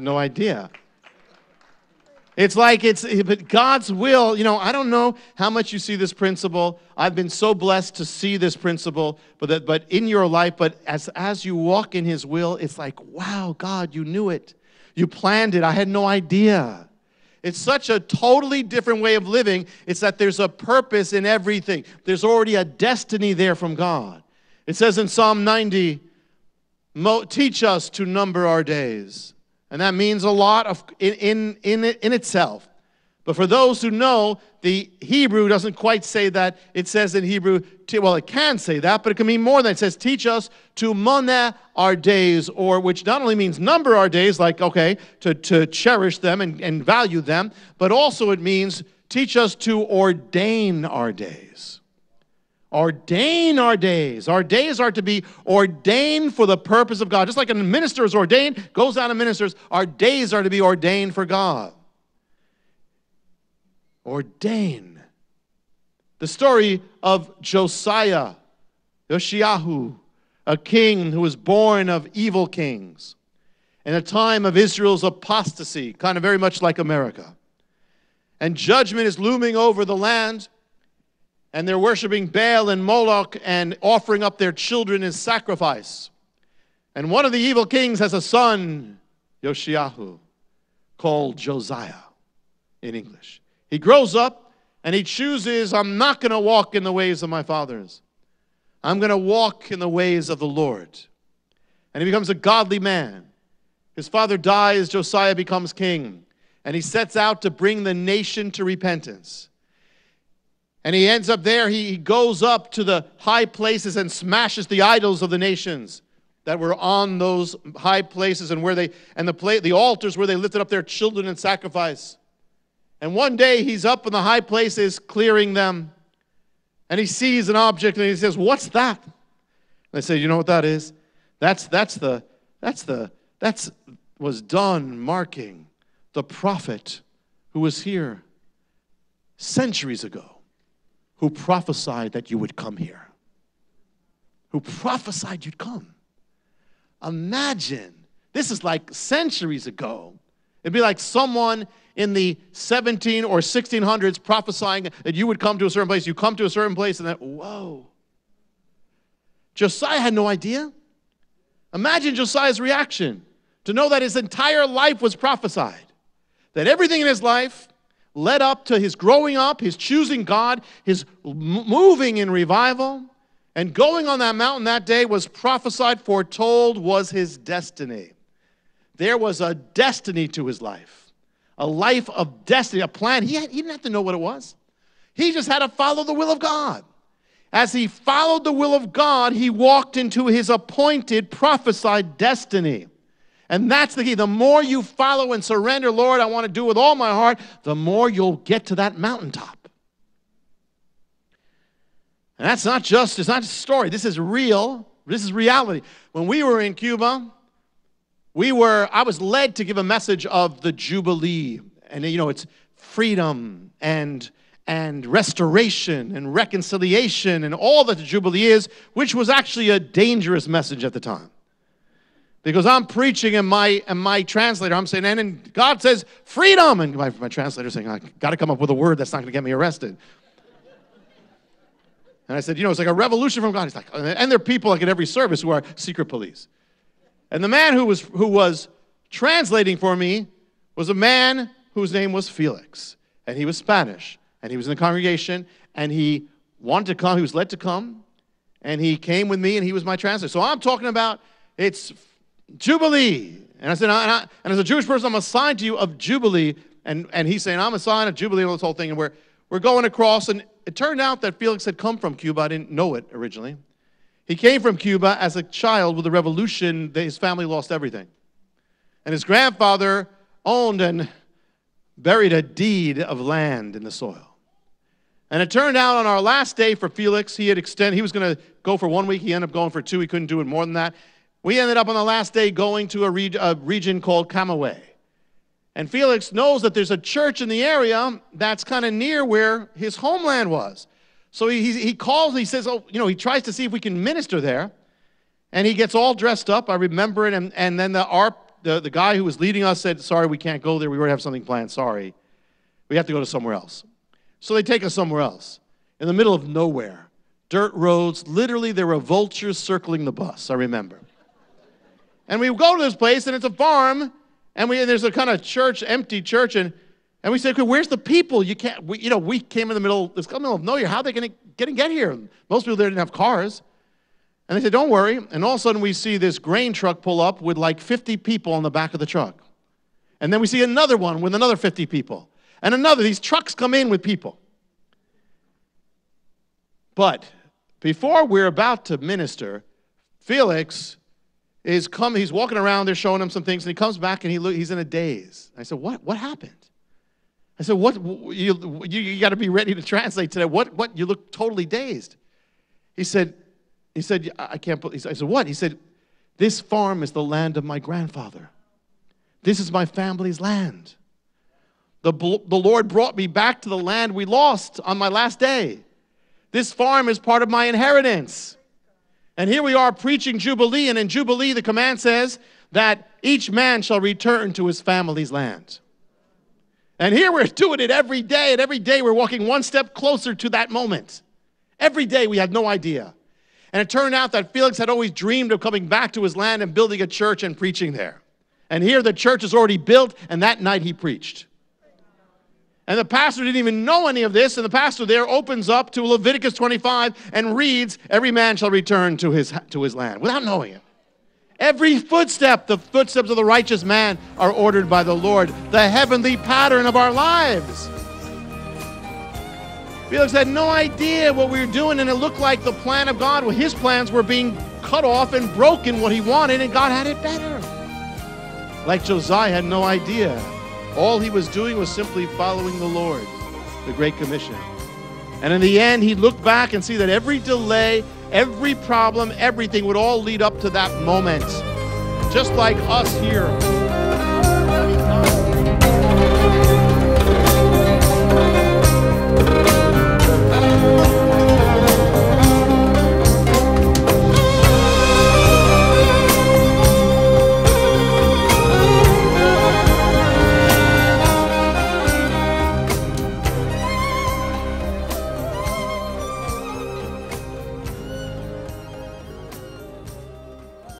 no idea. It's like it's, but God's will, you know, I don't know how much you see this principle. I've been so blessed to see this principle, but, that, but in your life, but as, as you walk in His will, it's like, wow, God, you knew it. You planned it. I had no idea. It's such a totally different way of living. It's that there's a purpose in everything, there's already a destiny there from God. It says in Psalm 90, teach us to number our days and that means a lot of, in, in, in, in itself. But for those who know, the Hebrew doesn't quite say that. It says in Hebrew, well, it can say that, but it can mean more than it says, teach us to mona our days, or which not only means number our days, like, okay, to, to cherish them and, and value them, but also it means teach us to ordain our days. Ordain our days. Our days are to be ordained for the purpose of God. Just like a minister is ordained, goes out and ministers, our days are to be ordained for God. Ordain. The story of Josiah, Yoshiahu, a king who was born of evil kings in a time of Israel's apostasy, kind of very much like America. And judgment is looming over the land and they're worshiping Baal and Moloch and offering up their children as sacrifice. And one of the evil kings has a son, Yoshiahu, called Josiah in English. He grows up and he chooses, I'm not going to walk in the ways of my fathers. I'm going to walk in the ways of the Lord. And he becomes a godly man. His father dies, Josiah becomes king, and he sets out to bring the nation to repentance. And he ends up there, he goes up to the high places and smashes the idols of the nations that were on those high places and where they and the pla- the altars where they lifted up their children in sacrifice. And one day he's up in the high places clearing them. And he sees an object and he says, "What's that?" And they say, "You know what that is? That's that's the that's the that's was done marking the prophet who was here centuries ago." Who prophesied that you would come here. Who prophesied you'd come. Imagine, this is like centuries ago. It'd be like someone in the 17 or 1600s prophesying that you would come to a certain place. You come to a certain place and then, whoa. Josiah had no idea. Imagine Josiah's reaction to know that his entire life was prophesied, that everything in his life led up to his growing up, his choosing God, his moving in revival. And going on that mountain that day was prophesied, foretold, was his destiny. There was a destiny to his life, a life of destiny, a plan. He, had, he didn't have to know what it was, he just had to follow the will of God. As he followed the will of God, he walked into his appointed, prophesied destiny. And that's the key. The more you follow and surrender, Lord, I want to do with all my heart, the more you'll get to that mountaintop. And that's not just, it's not just a story. This is real. This is reality. When we were in Cuba, we were, I was led to give a message of the Jubilee. And you know, it's freedom and and restoration and reconciliation and all that the Jubilee is, which was actually a dangerous message at the time. Because I'm preaching and my, and my translator, I'm saying, and, and God says freedom. And my, my translator saying, I got to come up with a word that's not going to get me arrested. And I said, you know, it's like a revolution from God. He's like, and there are people like at every service who are secret police. And the man who was, who was translating for me was a man whose name was Felix. And he was Spanish. And he was in the congregation. And he wanted to come. He was led to come. And he came with me and he was my translator. So I'm talking about it's Jubilee. And I said, and, I, and, as a Jewish person, I'm assigned to you of Jubilee. And, and he's saying, I'm assigned of Jubilee and this whole thing. And we're, we're going across. And it turned out that Felix had come from Cuba. I didn't know it originally. He came from Cuba as a child with the revolution. that His family lost everything. And his grandfather owned and buried a deed of land in the soil. And it turned out on our last day for Felix, he had extended, he was going to go for one week. He ended up going for two. He couldn't do it more than that. We ended up on the last day going to a, reg- a region called Camagüey. And Felix knows that there's a church in the area that's kind of near where his homeland was. So he, he calls, he says, oh, you know, he tries to see if we can minister there. And he gets all dressed up. I remember it. And, and then the, our, the, the guy who was leading us said, Sorry, we can't go there. We already have something planned. Sorry. We have to go to somewhere else. So they take us somewhere else in the middle of nowhere. Dirt roads. Literally, there were vultures circling the bus, I remember. And we go to this place, and it's a farm, and, we, and there's a kind of church, empty church, and, and we say, okay, where's the people? You can't, we, you know, we came in the middle, this middle of nowhere. How are they going to get here? Most people there didn't have cars. And they said, don't worry. And all of a sudden, we see this grain truck pull up with like 50 people on the back of the truck. And then we see another one with another 50 people. And another, these trucks come in with people. But before we're about to minister, Felix is come, he's walking around there showing him some things, and he comes back and he look, he's in a daze. I said, What, what happened? I said, What you, you, you got to be ready to translate today. What what you look totally dazed. He said, he said, I can't believe I said, What? He said, This farm is the land of my grandfather. This is my family's land. The, the Lord brought me back to the land we lost on my last day. This farm is part of my inheritance. And here we are preaching Jubilee, and in Jubilee, the command says that each man shall return to his family's land. And here we're doing it every day, and every day we're walking one step closer to that moment. Every day we had no idea. And it turned out that Felix had always dreamed of coming back to his land and building a church and preaching there. And here the church is already built, and that night he preached. And the pastor didn't even know any of this. And the pastor there opens up to Leviticus 25 and reads, Every man shall return to his, to his land, without knowing it. Every footstep, the footsteps of the righteous man, are ordered by the Lord, the heavenly pattern of our lives. Felix had no idea what we were doing, and it looked like the plan of God, well, his plans were being cut off and broken what he wanted, and God had it better. Like Josiah had no idea all he was doing was simply following the Lord, the Great Commission. And in the end, he'd look back and see that every delay, every problem, everything would all lead up to that moment. Just like us here.